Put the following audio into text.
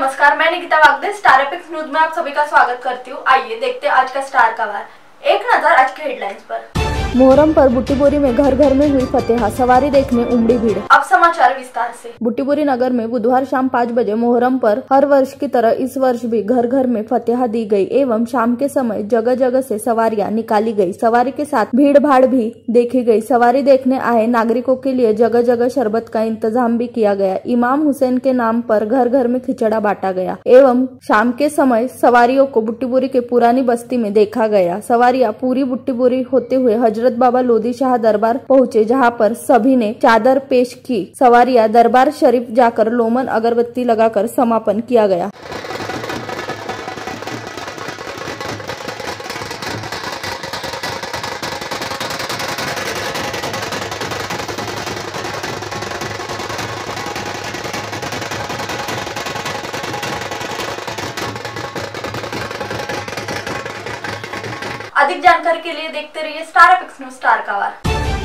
मैं Nikita Wagde Star Epics News में आप सभी का स्वागत करती हूँ। आइए देखते हैं आज का स्टार का वार। एक नज़र आज के हेडलाइंस पर। मोहरम पर बुट्टीबोरी में घर घर में हुई फतेहा सवारी देखने उमड़ी भीड़। अब समाचार विस्तार से। बुट्टीबोरी नगर में बुधवार शाम पाँच बजे मोहरम पर हर वर्ष की तरह इस वर्ष भी घर घर में फतेहा दी गई एवं शाम के समय जगह जगह से सवारियाँ निकाली गई। सवारी के साथ भीड़ भाड़ भी देखी गई। सवारी देखने आए नागरिकों के लिए जगह जगह शरबत का इंतज़ाम भी किया गया। इमाम हुसैन के नाम पर घर घर में खिचड़ा बांटा गया एवं शाम के समय सवारियों को बुट्टीबोरी के पुरानी बस्ती में देखा गया। सवारियाँ पूरी बुट्टीबोरी होते हुए हज़रत बाबा लोधी शाह दरबार पहुँचे, जहाँ पर सभी ने चादर पेश की। सवारिया दरबार शरीफ जाकर लोमन अगरबत्ती लगाकर समापन किया गया। अधिक जानकारी के लिए देखते रहिए स्टार एपिक्स न्यूज़ स्टार का वार।